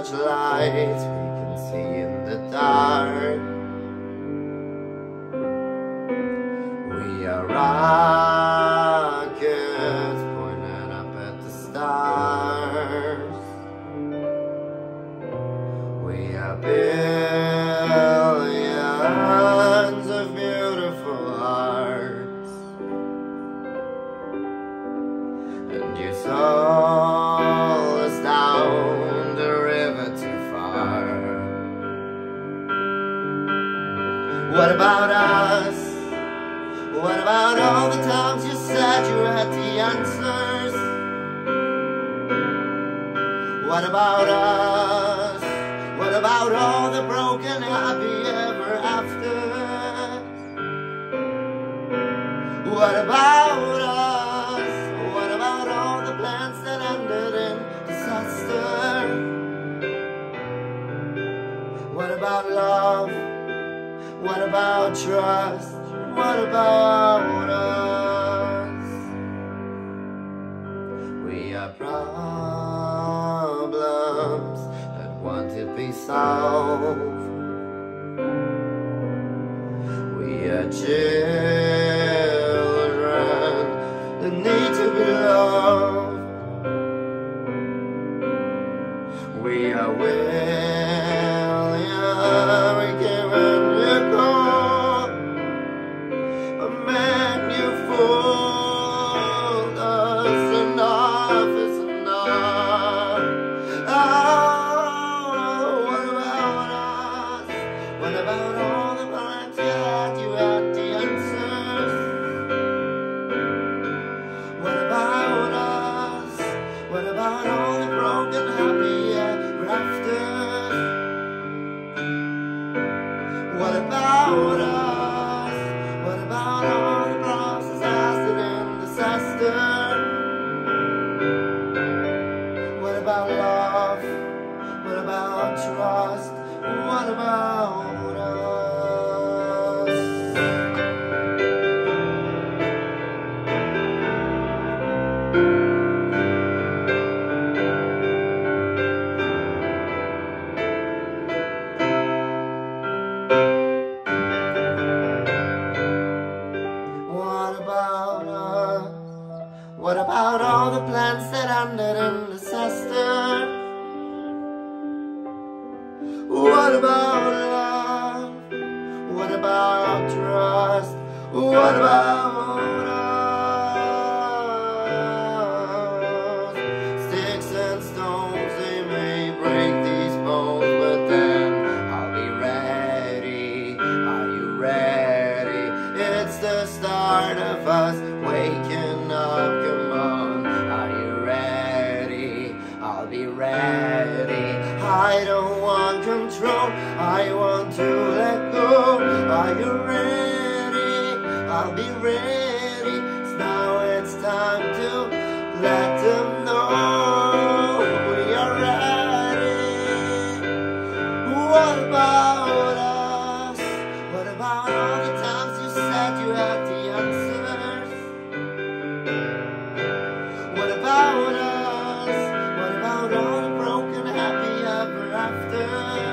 such light we can see in the dark. What about all the times you said you had the answers? What about us? What about all the broken happy ever after? What about us? What about all the plans that ended in disaster? What about love? What about trust? What about us? We are problems that want to be solved. We are children that need to be loved. We are willing, about all the minds you had? You the answers. What about us? What about all the broken happy ever after? What about us? What about all the process in disaster? What about love? What about trust? What about What about us? What about all the plans that ended in disaster? What about love? What about trust? What about I'll be ready. So now it's time to let them know we are ready. What about us? What about all the times you said you had the answers? What about us? What about all the broken happy ever afters?